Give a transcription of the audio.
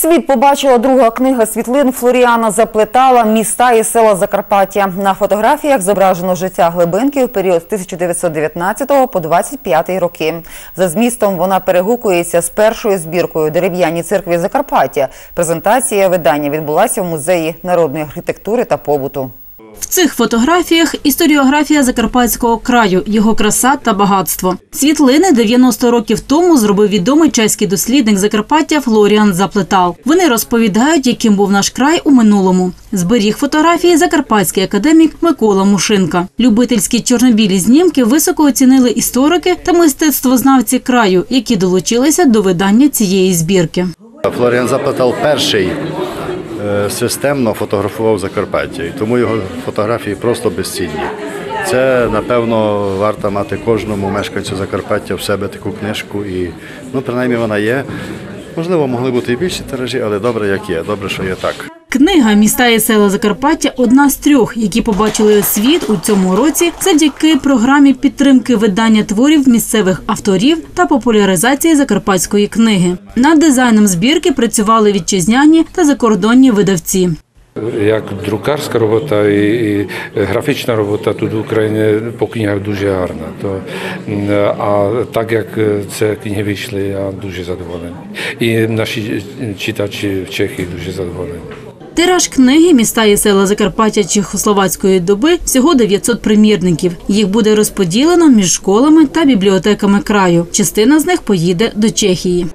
Світ побачила друга книга світлин Флоріана Заплетала Міста і села Закарпаття. На фотографіях зображено життя глибинки в період з 1919 по 25 роки. За змістом вона перегукується з першою збіркою Дерев'яні церкві Закарпаття. Презентація видання відбулася в музеї народної архітектури та побуту. Цих фотографіях історіографія Закарпатського краю, його краса та багатство. Світлини 90 років тому зробив відомий чеський дослідник Закарпаття Флоріан Заплетал. Вони розповідають, яким був наш край у минулому. Зберіг фотографії закарпатський академік Микола Мушинка. Любительські чорнобілі знімки високо оцінили історики та мистецтвознавці краю, які долучилися до видання цієї збірки. Флоріан Заплетал перший системно фотографував Закарпаття, і тому його фотографії просто безцінні. Це, напевно, варто мати кожному мешканцю Закарпаття в себе таку книжку, і ну, принаймні вона є. Можливо, могли бути і більші тиражі, але добре, як є. Добре, що є так. Книга Міста і села Закарпаття одна з трьох, які побачили світ у цьому році завдяки програмі підтримки видання творів місцевих авторів та популяризації закарпатської книги. Над дизайном збірки працювали вітчизняні та закордонні видавці. Як друкарська робота і, графічна робота тут в Україні по книгах дуже гарна. То, а так як це книги вийшли, я дуже задоволений. І наші читачі в Чехії дуже задоволені. Тираж книги Міста і села Закарпаття Чехословацької доби всього 900 примірників. Їх буде розподілено між школами та бібліотеками краю. Частина з них поїде до Чехії.